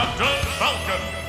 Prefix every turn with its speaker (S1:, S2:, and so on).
S1: Captain Falcon.